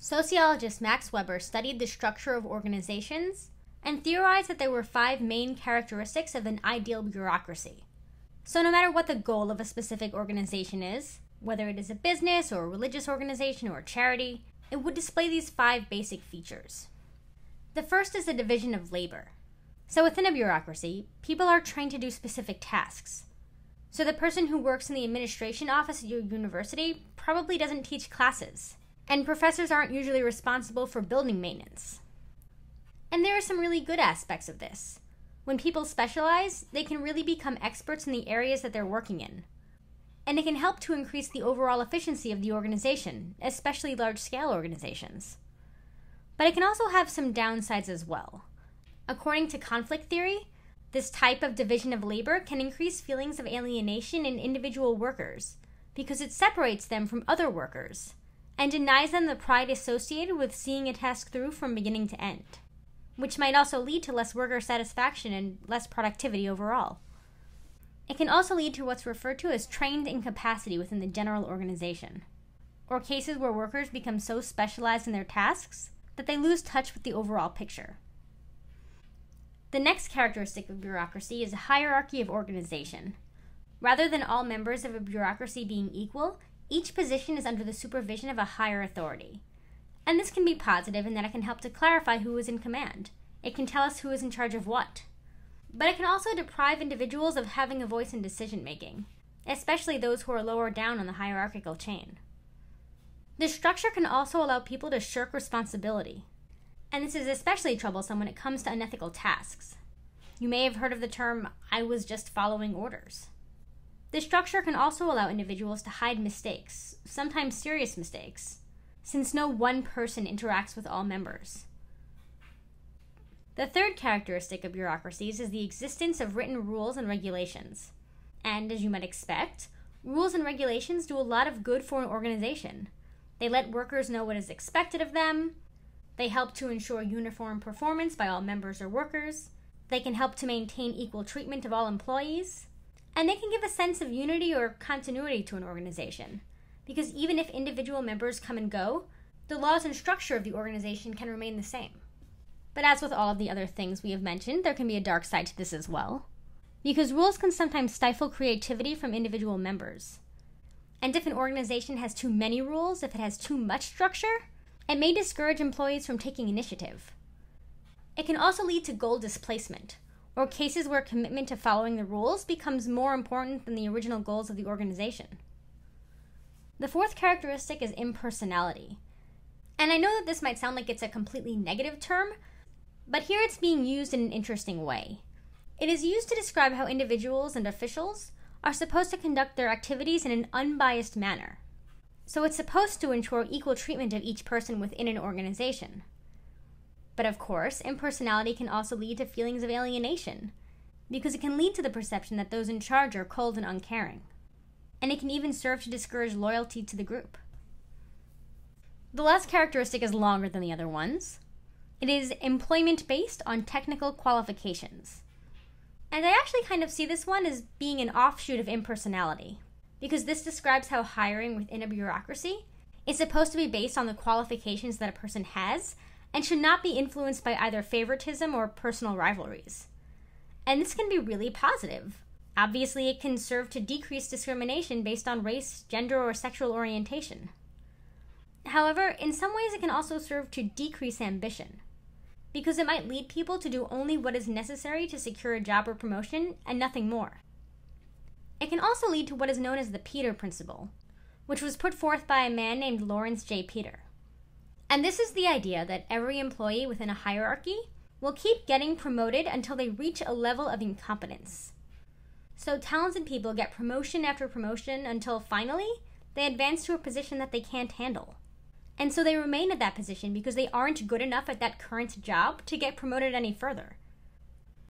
Sociologist Max Weber studied the structure of organizations and theorized that there were five main characteristics of an ideal bureaucracy. So, no matter what the goal of a specific organization is, whether it is a business or a religious organization or a charity, it would display these five basic features. The first is the division of labor. So, within a bureaucracy, people are trained to do specific tasks. So, the person who works in the administration office at your university probably doesn't teach classes, and professors aren't usually responsible for building maintenance. And there are some really good aspects of this. When people specialize, they can really become experts in the areas that they're working in. And it can help to increase the overall efficiency of the organization, especially large scale organizations. But it can also have some downsides as well. According to conflict theory, this type of division of labor can increase feelings of alienation in individual workers because it separates them from other workers and denies them the pride associated with seeing a task through from beginning to end which might also lead to less worker satisfaction and less productivity overall. It can also lead to what's referred to as trained incapacity within the general organization, or cases where workers become so specialized in their tasks that they lose touch with the overall picture. The next characteristic of bureaucracy is a hierarchy of organization. Rather than all members of a bureaucracy being equal, each position is under the supervision of a higher authority. And this can be positive in that it can help to clarify who is in command. It can tell us who is in charge of what. But it can also deprive individuals of having a voice in decision making, especially those who are lower down on the hierarchical chain. This structure can also allow people to shirk responsibility. And this is especially troublesome when it comes to unethical tasks. You may have heard of the term, I was just following orders. This structure can also allow individuals to hide mistakes, sometimes serious mistakes, since no one person interacts with all members. The third characteristic of bureaucracies is the existence of written rules and regulations. And as you might expect, rules and regulations do a lot of good for an organization. They let workers know what is expected of them, they help to ensure uniform performance by all members or workers, they can help to maintain equal treatment of all employees, and they can give a sense of unity or continuity to an organization because even if individual members come and go, the laws and structure of the organization can remain the same. But as with all of the other things we have mentioned, there can be a dark side to this as well. Because rules can sometimes stifle creativity from individual members. And if an organization has too many rules, if it has too much structure, it may discourage employees from taking initiative. It can also lead to goal displacement, or cases where commitment to following the rules becomes more important than the original goals of the organization. The fourth characteristic is impersonality. And I know that this might sound like it's a completely negative term, but here it's being used in an interesting way. It is used to describe how individuals and officials are supposed to conduct their activities in an unbiased manner. So it's supposed to ensure equal treatment of each person within an organization. But of course, impersonality can also lead to feelings of alienation, because it can lead to the perception that those in charge are cold and uncaring and it can even serve to discourage loyalty to the group. The last characteristic is longer than the other ones. It is employment based on technical qualifications. And I actually kind of see this one as being an offshoot of impersonality, because this describes how hiring within a bureaucracy is supposed to be based on the qualifications that a person has and should not be influenced by either favoritism or personal rivalries. And this can be really positive. Obviously, it can serve to decrease discrimination based on race, gender, or sexual orientation. However, in some ways, it can also serve to decrease ambition, because it might lead people to do only what is necessary to secure a job or promotion and nothing more. It can also lead to what is known as the Peter Principle, which was put forth by a man named Lawrence J. Peter. And this is the idea that every employee within a hierarchy will keep getting promoted until they reach a level of incompetence so talented people get promotion after promotion until finally they advance to a position that they can't handle. And so they remain at that position because they aren't good enough at that current job to get promoted any further.